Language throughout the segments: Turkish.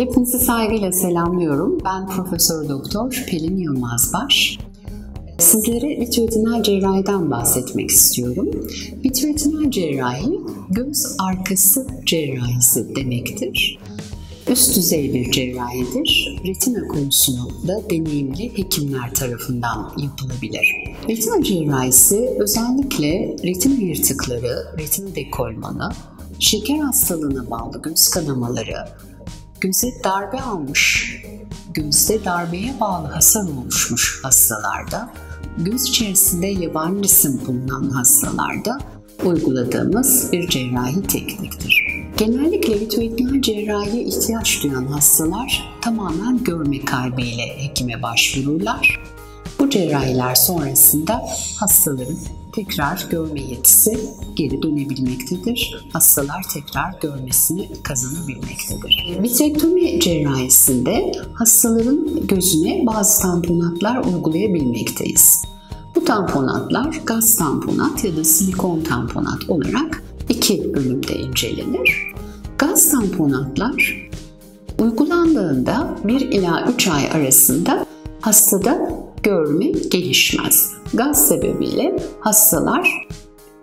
Hepinizi saygıyla selamlıyorum. Ben Profesör Doktor Pelin Yılmazbaş. Sizlere vitreotinal cerrahiden bahsetmek istiyorum. Vitreotinal cerrahi göz arkası cerrahisi demektir. Üst düzey bir cerrahidir. Retina konusunda deneyimli hekimler tarafından yapılabilir. Retina cerrahisi özellikle retina yırtıkları, retina dekolmanı, şeker hastalığına bağlı göz kanamaları, göze darbe almış, gözde darbeye bağlı hasar oluşmuş hastalarda, göz içerisinde yabancı cisim bulunan hastalarda uyguladığımız bir cerrahi tekniktir. Genellikle vitreoretinal cerrahiye ihtiyaç duyan hastalar tamamen görme kaybıyla hekime başvururlar. Bu cerrahiler sonrasında hastaların tekrar görme yetisi geri dönebilmektedir. Hastalar tekrar görmesini kazanabilmektedir. Vitrektomi cerrahisinde hastaların gözüne bazı tamponatlar uygulayabilmekteyiz. Bu tamponatlar gaz tamponat ya da silikon tamponat olarak iki bölümde incelenir. Gaz tamponatlar uygulandığında 1 ila 3 ay arasında hastada görme gelişmez. Gaz sebebiyle hastalar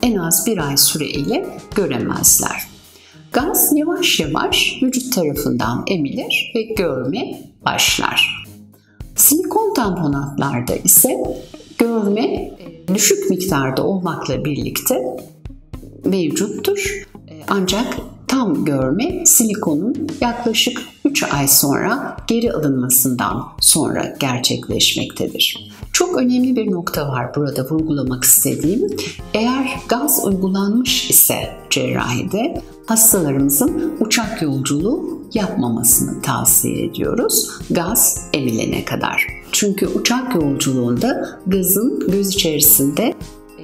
en az bir ay süreyle göremezler. Gaz yavaş yavaş vücut tarafından emilir ve görme başlar. Silikon tamponatlarda ise görme düşük miktarda olmakla birlikte mevcuttur. Ancak tam görme silikonun yaklaşık 3 ay sonra geri alınmasından sonra gerçekleşmektedir. Çok önemli bir nokta var burada vurgulamak istediğim. Eğer gaz uygulanmış ise cerrahide hastalarımızın uçak yolculuğu yapmamasını tavsiye ediyoruz. Gaz emilene kadar. Çünkü uçak yolculuğunda gazın göz içerisinde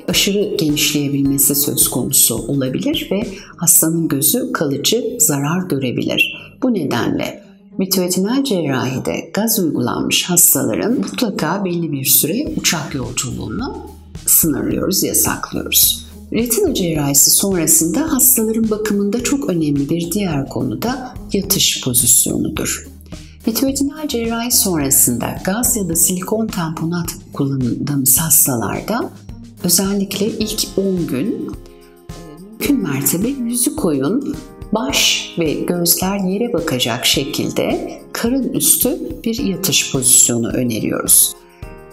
aşırı genişleyebilmesi söz konusu olabilir ve hastanın gözü kalıcı zarar görebilir. Bu nedenle vitreotinal cerrahide gaz uygulanmış hastaların mutlaka belli bir süre uçak yolculuğunu sınırlıyoruz, yasaklıyoruz. Retina cerrahisi sonrasında hastaların bakımında çok önemli bir diğer konu da yatış pozisyonudur. Vitreotinal cerrahi sonrasında gaz ya da silikon tamponat kullandığımız hastalarda özellikle ilk 10 gün mümkün mertebe yüzü koyun, baş ve gözler yere bakacak şekilde karın üstü bir yatış pozisyonu öneriyoruz.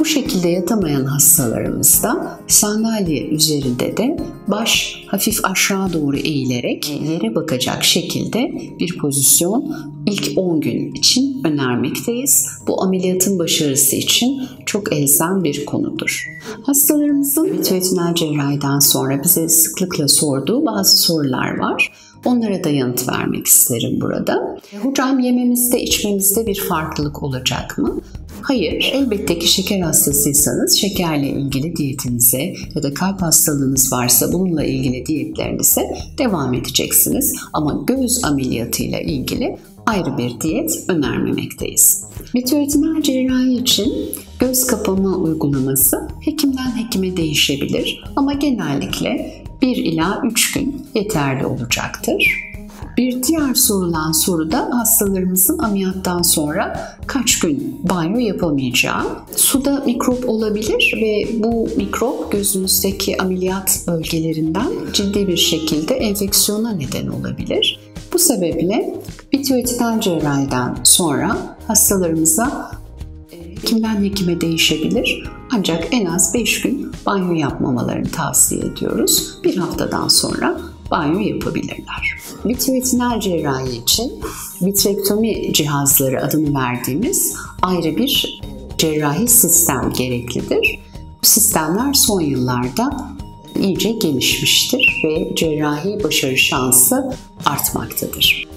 Bu şekilde yatamayan hastalarımızda sandalye üzerinde de baş hafif aşağı doğru eğilerek yere bakacak şekilde bir pozisyon ilk 10 gün için önermekteyiz. Bu ameliyatın başarısı için çok elzem bir konudur. Hastalarımızın vitreotinal cerrahiden sonra bize sıklıkla sorduğu bazı sorular var. Onlara da yanıt vermek isterim burada. Hocam yememizde içmemizde bir farklılık olacak mı? Hayır, elbette ki şeker hastasıysanız şekerle ilgili diyetinize ya da kalp hastalığınız varsa bununla ilgili diyetlerinize devam edeceksiniz. Ama göz ameliyatıyla ilgili ayrı bir diyet önermemekteyiz. Vitreoretinal cerrahi için göz kapama uygulaması hekimden hekime değişebilir ama genellikle 1 ila 3 gün yeterli olacaktır. Bir diğer sorulan soru da hastalarımızın ameliyattan sonra kaç gün banyo yapamayacağı. Suda mikrop olabilir ve bu mikrop gözünüzdeki ameliyat bölgelerinden ciddi bir şekilde enfeksiyona neden olabilir. Bu sebeple vitreoretinal cerrahiden sonra hastalarımıza hekimden hekime değişebilir. Ancak en az 5 gün banyo yapmamalarını tavsiye ediyoruz. Bir haftadan sonra banyo yapabilirler. Vitreoretinal cerrahi için vitrektomi cihazları adını verdiğimiz ayrı bir cerrahi sistem gereklidir. Bu sistemler son yıllarda iyice gelişmiştir ve cerrahi başarı şansı artmaktadır.